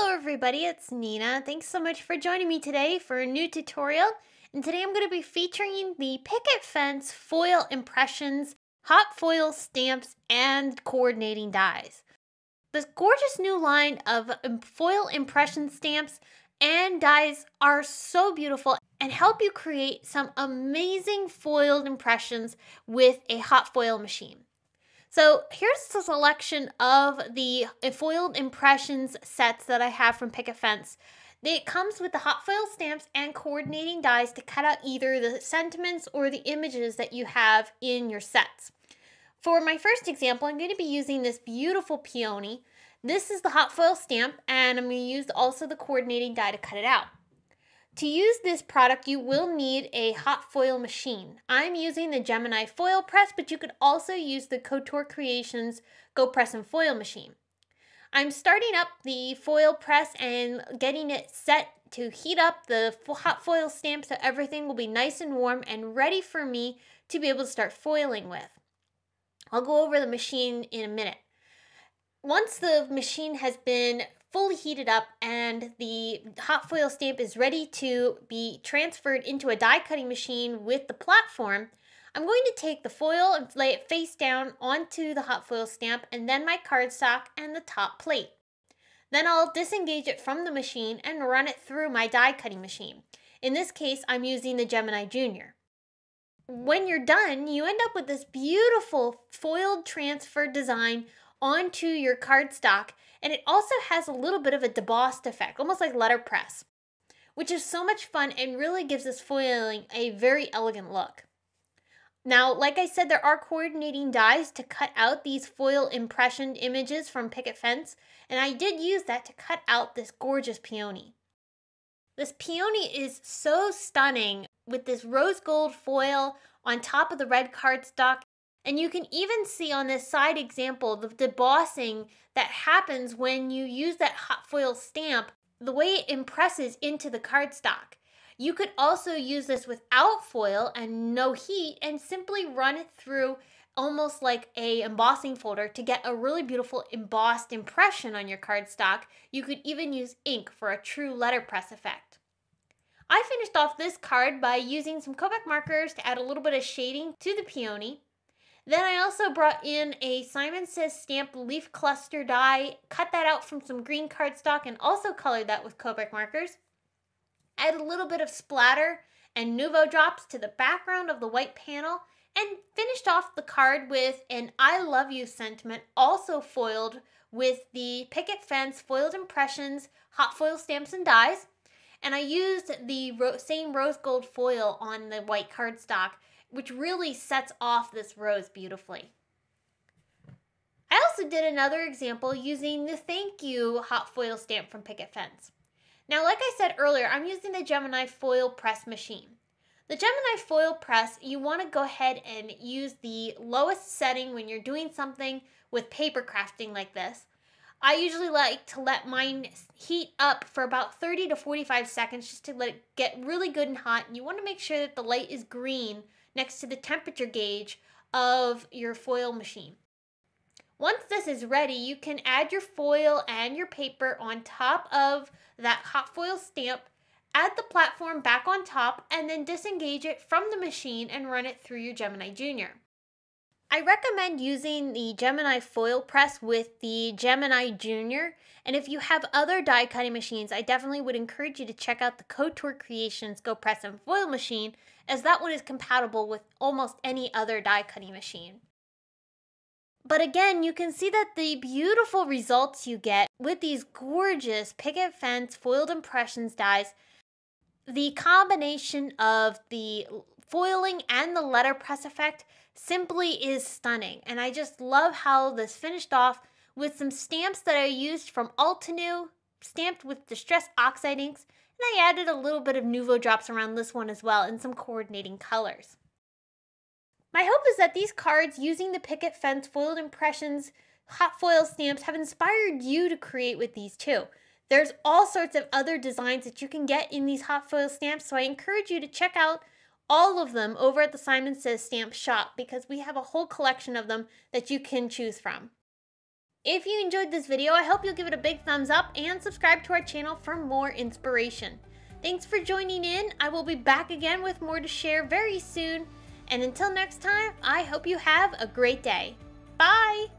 Hello everybody, it's Nina. Thanks so much for joining me today for a new tutorial. And today I'm going to be featuring the Picket Fence Foil Impressions, Hot Foil Stamps, and Coordinating Dies. This gorgeous new line of foil impression stamps and dies are so beautiful and help you create some amazing foiled impressions with a hot foil machine. So here's a selection of the foiled impressions sets that I have from Picket Fence. It comes with the hot foil stamps and coordinating dies to cut out either the sentiments or the images that you have in your sets. For my first example, I'm going to be using this beautiful peony. This is the hot foil stamp and I'm going to use also the coordinating die to cut it out. To use this product, you will need a hot foil machine. I'm using the Gemini foil press, but you could also use the Couture Creations Go Press and Foil machine. I'm starting up the foil press and getting it set to heat up the hot foil stamp so everything will be nice and warm and ready for me to be able to start foiling with. I'll go over the machine in a minute. Once the machine has been fully heated up and the hot foil stamp is ready to be transferred into a die cutting machine with the platform, I'm going to take the foil and lay it face down onto the hot foil stamp and then my cardstock and the top plate. Then I'll disengage it from the machine and run it through my die cutting machine. In this case, I'm using the Gemini Junior. When you're done, you end up with this beautiful foiled transfer design onto your cardstock and it also has a little bit of a debossed effect, almost like letterpress, which is so much fun and really gives this foiling a very elegant look. Now, like I said, there are coordinating dies to cut out these foil impression images from Picket Fence, and I did use that to cut out this gorgeous peony. This peony is so stunning with this rose gold foil on top of the red cardstock and you can even see on this side example the debossing that happens when you use that hot foil stamp, the way it impresses into the cardstock. You could also use this without foil and no heat and simply run it through almost like a embossing folder to get a really beautiful embossed impression on your cardstock. You could even use ink for a true letterpress effect. I finished off this card by using some Copic markers to add a little bit of shading to the peony then I also brought in a Simon Says stamp leaf cluster die, cut that out from some green cardstock and also colored that with Copic markers. Add a little bit of splatter and Nuvo drops to the background of the white panel and finished off the card with an I love you sentiment also foiled with the picket fence foiled impressions hot foil stamps and dies and I used the same rose gold foil on the white cardstock which really sets off this rose beautifully. I also did another example using the thank you hot foil stamp from Picket Fence. Now, like I said earlier, I'm using the Gemini foil press machine. The Gemini foil press, you want to go ahead and use the lowest setting when you're doing something with paper crafting like this. I usually like to let mine heat up for about 30 to 45 seconds just to let it get really good and hot. And you want to make sure that the light is green next to the temperature gauge of your foil machine. Once this is ready, you can add your foil and your paper on top of that hot foil stamp, add the platform back on top, and then disengage it from the machine and run it through your Gemini Junior. I recommend using the Gemini foil press with the Gemini Junior. And if you have other die cutting machines, I definitely would encourage you to check out the Couture Creations Go Press and Foil machine, as that one is compatible with almost any other die cutting machine. But again, you can see that the beautiful results you get with these gorgeous picket fence foiled impressions dies, the combination of the foiling and the letterpress effect simply is stunning. And I just love how this finished off with some stamps that I used from Altenew, stamped with Distress Oxide inks, and I added a little bit of Nuvo drops around this one as well in some coordinating colors. My hope is that these cards using the picket fence foiled impressions hot foil stamps have inspired you to create with these too. There's all sorts of other designs that you can get in these hot foil stamps, so I encourage you to check out all of them over at the Simon Says Stamp shop because we have a whole collection of them that you can choose from. If you enjoyed this video, I hope you'll give it a big thumbs up and subscribe to our channel for more inspiration. Thanks for joining in. I will be back again with more to share very soon. And until next time, I hope you have a great day. Bye!